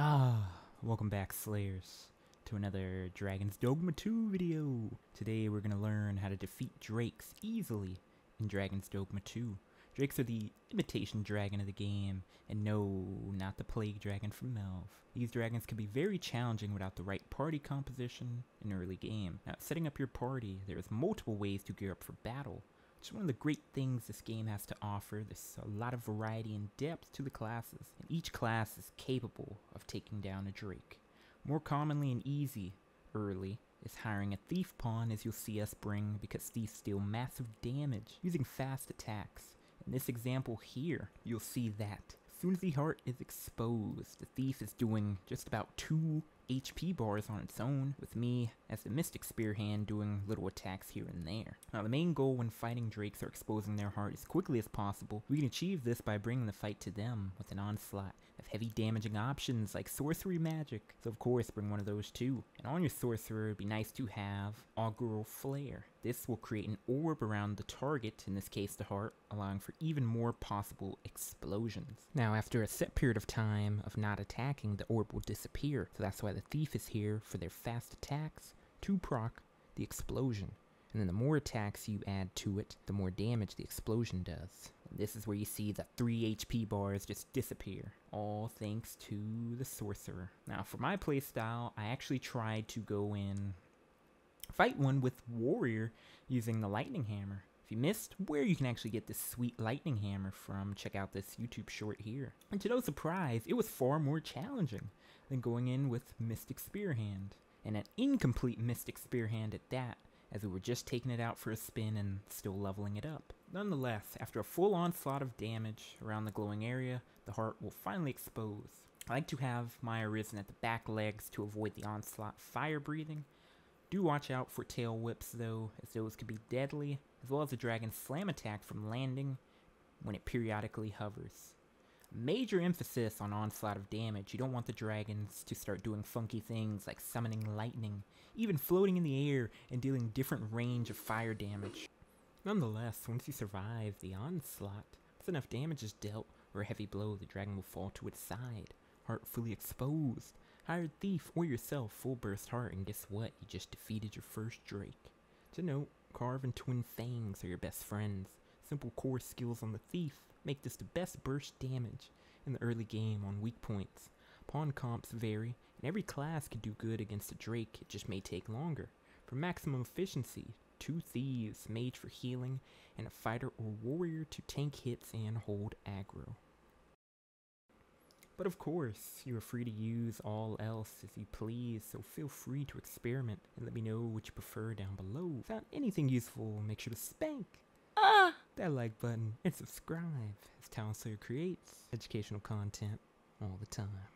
Ah, welcome back Slayers to another Dragon's Dogma 2 video. Today we're gonna learn how to defeat Drakes easily in Dragon's Dogma 2. Drakes are the imitation dragon of the game, and no, not the plague dragon from Melve. These dragons can be very challenging without the right party composition in early game. Now, setting up your party, there's multiple ways to gear up for battle. It's one of the great things this game has to offer. There's a lot of variety and depth to the classes, and each class is capable of taking down a Drake. More commonly and easy, early, is hiring a Thief pawn as you'll see us bring because thieves deal massive damage using fast attacks. In this example here, you'll see that as soon as the heart is exposed, the thief is doing just about 2 HP bars on its own, with me as the Mystic Spear hand doing little attacks here and there. Now the main goal when fighting drakes or exposing their heart as quickly as possible, we can achieve this by bringing the fight to them with an onslaught of heavy damaging options like sorcery magic. So of course bring one of those too. And on your sorcerer it'd be nice to have Augural Flare. This will create an orb around the target, in this case the heart, allowing for even more possible explosions. Now after a set period of time of not attacking, the orb will disappear, so that's why the thief is here for their fast attacks to proc the explosion. And then the more attacks you add to it, the more damage the explosion does. And this is where you see the 3 HP bars just disappear, all thanks to the Sorcerer. Now for my playstyle, I actually tried to go in fight one with Warrior using the Lightning Hammer. If you missed where you can actually get this sweet lightning hammer from, check out this YouTube short here. And to no surprise, it was far more challenging than going in with Mystic Spearhand, and an incomplete Mystic Spearhand at that, as we were just taking it out for a spin and still leveling it up. Nonetheless, after a full onslaught of damage around the glowing area, the heart will finally expose. I like to have my Arisen at the back legs to avoid the onslaught fire breathing. Do watch out for tail whips though, as those can be deadly, as well as the dragon's slam attack from landing when it periodically hovers. Major emphasis on onslaught of damage. You don't want the dragons to start doing funky things like summoning lightning, even floating in the air and dealing different range of fire damage. Nonetheless, once you survive the onslaught, if enough damage is dealt or a heavy blow, the dragon will fall to its side, heart fully exposed. Hired thief or yourself full burst heart, and guess what? You just defeated your first drake. To note, Carve and Twin Fangs are your best friends. Simple core skills on the thief make this the best burst damage in the early game on weak points. Pawn comps vary, and every class can do good against a Drake, it just may take longer. For maximum efficiency, two Thieves, Mage for healing, and a Fighter or Warrior to tank hits and hold aggro. But of course, you are free to use all else as you please, so feel free to experiment and let me know what you prefer down below. Found anything useful, make sure to spank! That like button and subscribe as Ty1slayer creates educational content all the time.